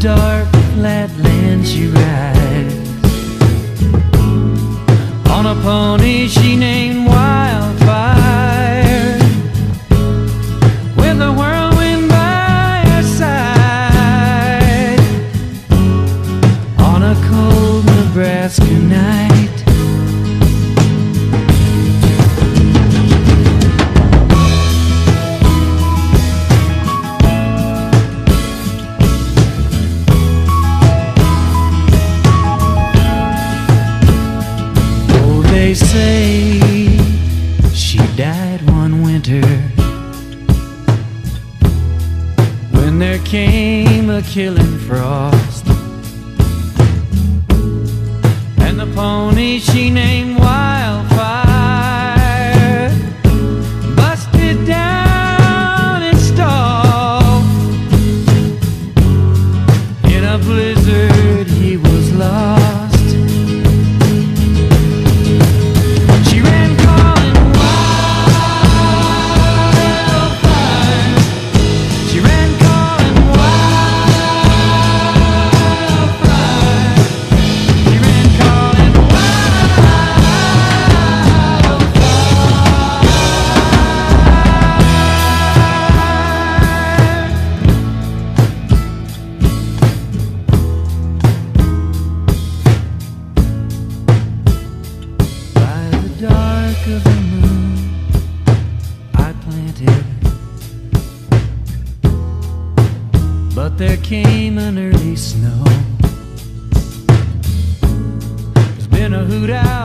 dark flatland she rides on a pony she named Wildfire. With a whirlwind by her side. On a cold Nebraska night. They say she died one winter when there came a killing frost. And the pony she named there came an early snow. There's been a hoot owl